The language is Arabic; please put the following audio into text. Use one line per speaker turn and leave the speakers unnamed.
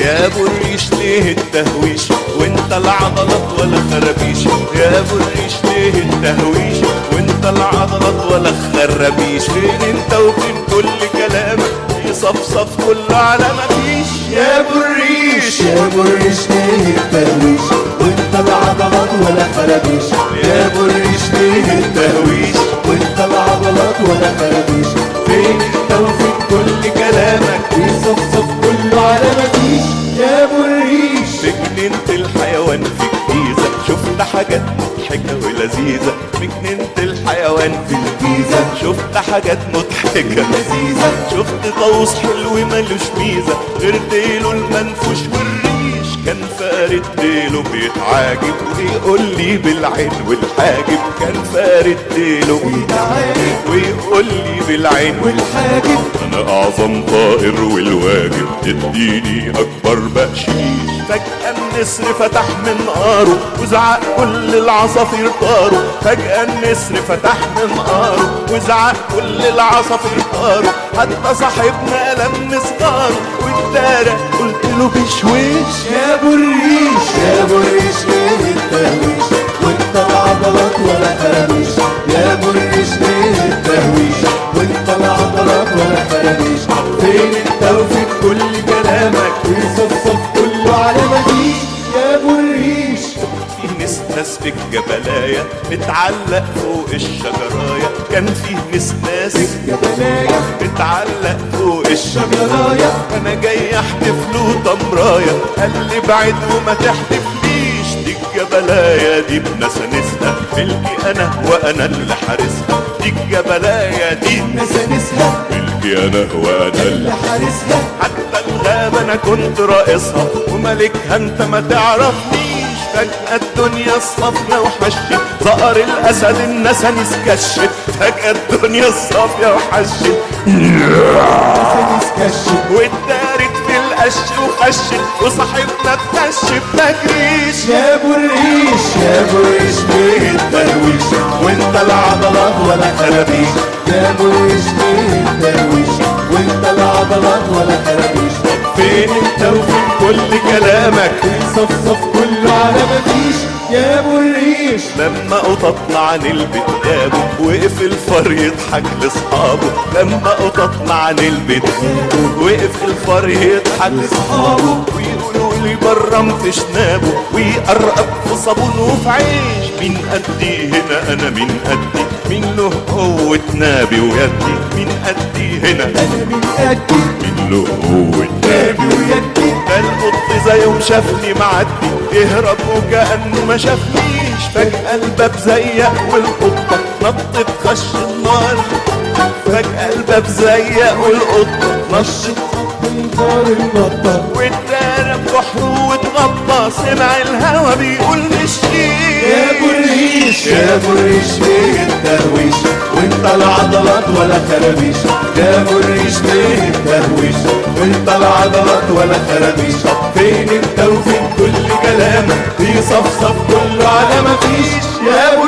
يا ابو الريش ليه التهويش؟ وانت العضلات ولا خرابيش؟ يا ابو الريش ليه التهويش؟ وانت العضلات ولا خرابيش؟ فين انت وفين كل كلامك؟ يصفصف كله على مفيش يا ابو الريش
يا ابو الريش ليه التهويش؟
ليه التهويش
وانت العضلات ولا خرابيش
فين انت وفين كل كلامك
بيصفصف كله على مفيش. يا
في جنينة الحيوان في الجيزة. شفت حاجات مضحكة ولذيذة. في جنينة الحيوان في الجيزة. شفت حاجات مضحكة
لذيذة
شفت طاووس حلو ملوش ميزة. غير ديله المنفوش والريش كان فارد ديله بيتعاجب ويقول لي بالعين والحاجب. كان فارد ديله
بيتعاجب
ويقول لي بالعين
والحاجب.
أنا أعظم طائر والواجب. تديني أكبر بقشيش فجأة النسر فتح منقاره وزعق كل العصافير طاروا فجأة النسر فتح منقاره وزعق كل العصافير طاروا حتى صاحبنا لم صغاره والدارة قلت له بشويش
يا ابو الريش يا ابو الريش ليه التهويش؟ وانت العضلات ولا خرابيش يا ابو الريش ليه التهويش؟ وانت العضلات ولا خرابيش فين انت وفين كل كلامك بيصفصف كله على مفيش يا ابو الريش
فيه نسناس في الجبلاية متعلق فوق الشجراية كان فيه نسناس
جبلاية
متعلق فوق الشجراية
شجراية
أنا جاي أحتف له تمراية قال لي بعد وما تحتفليش. دي الجبلاية دي بنسانسها ملكي أنا وأنا اللي حارسها. دي الجبلاية دي
نسانسها
ملكي أنا وأنا. اللي
اللي حارسها
حتى الغابة أنا كنت رئيسها وملكها أنت ما تعرفنيش. فجأة الدنيا الصافية وحشت ظهر الأسد النسانيس كشت فجأة الدنيا الصافية وحشت. واتدارت في القش وخشت وصاحبنا اتنشف مجريش
يا ابو الريش يا ابو الريش ليه التهويش وانت العضلات ولا خرابيش. يا ابو الريش ليه التهويش العضلات ولا خرابيش
فين انت وفين كل كلامك.
صفصف كله على مفيش. يا ابو الريش
لما قططنا عن البيت جابه وقف الفار يضحك لاصحابه لما قططنا عن البيت وقف الفار يضحك لاصحابه ويقولوا لي برم في شنابه ويقرقب في صابون وفي عيش. مين قدي هنا أنا مين قدي مين له قوة نابي ويدي. مين قدي هنا
أنا من قدي
مين له قوة نابي
ويدي.
ده القط زي يوم شافني معدي. يهرب وكأنه ما شافنيش. فجأة الباب زيق والقطة نطت خش النار. فجأة الباب زيق والقطة نشت
انفار النطة
والدار بحره واتغطى سمع الهوا بيقول مشيت
يا ابو يا ابو الريش ليه التهويش؟ وانت العضلات ولا خرابيش. يا ابو الريش ليه التهويش؟ وانت العضلات ولا خرابيش. فين انت وفين كل كلامك بيصفصف كله على مفيش يا ابو